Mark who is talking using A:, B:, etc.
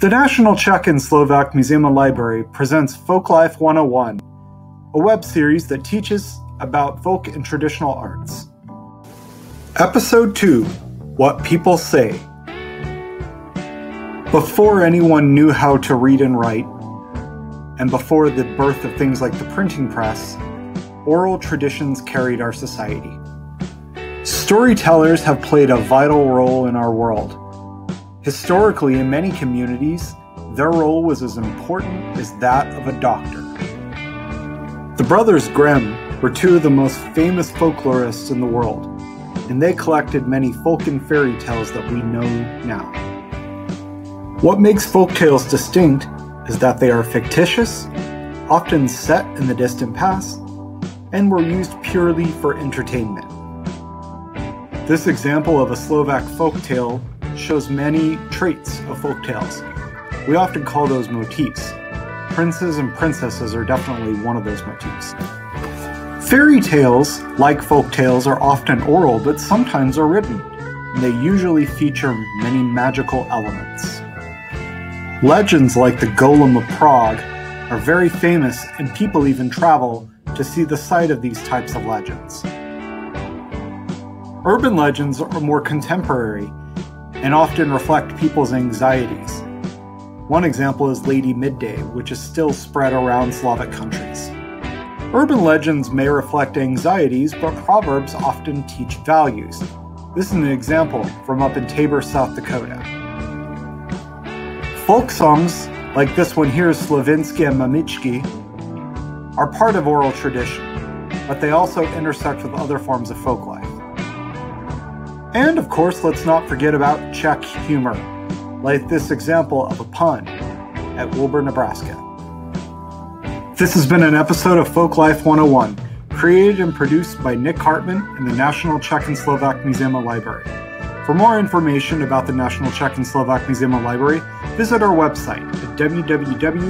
A: The National Czech and Slovak Museum and Library presents Folklife 101, a web series that teaches about folk and traditional arts. Episode 2 What People Say. Before anyone knew how to read and write, and before the birth of things like the printing press, oral traditions carried our society. Storytellers have played a vital role in our world Historically, in many communities, their role was as important as that of a doctor. The brothers Grimm were two of the most famous folklorists in the world, and they collected many folk and fairy tales that we know now. What makes folk tales distinct is that they are fictitious, often set in the distant past, and were used purely for entertainment. This example of a Slovak folk tale shows many traits of folk tales. We often call those motifs. Princes and princesses are definitely one of those motifs. Fairy tales, like folk tales, are often oral, but sometimes are written. And they usually feature many magical elements. Legends like the Golem of Prague are very famous, and people even travel to see the site of these types of legends. Urban legends are more contemporary and often reflect people's anxieties. One example is Lady Midday, which is still spread around Slavic countries. Urban legends may reflect anxieties, but proverbs often teach values. This is an example from up in Tabor, South Dakota. Folk songs, like this one here, Slovinsky and Mamichki, are part of oral tradition, but they also intersect with other forms of folk life. And of course, let's not forget about Czech humor, like this example of a pun at Wilbur, Nebraska. This has been an episode of Folk Life 101, created and produced by Nick Hartman in the National Czech and Slovak Museum and Library. For more information about the National Czech and Slovak Museum and Library, visit our website at www.ncsml.org.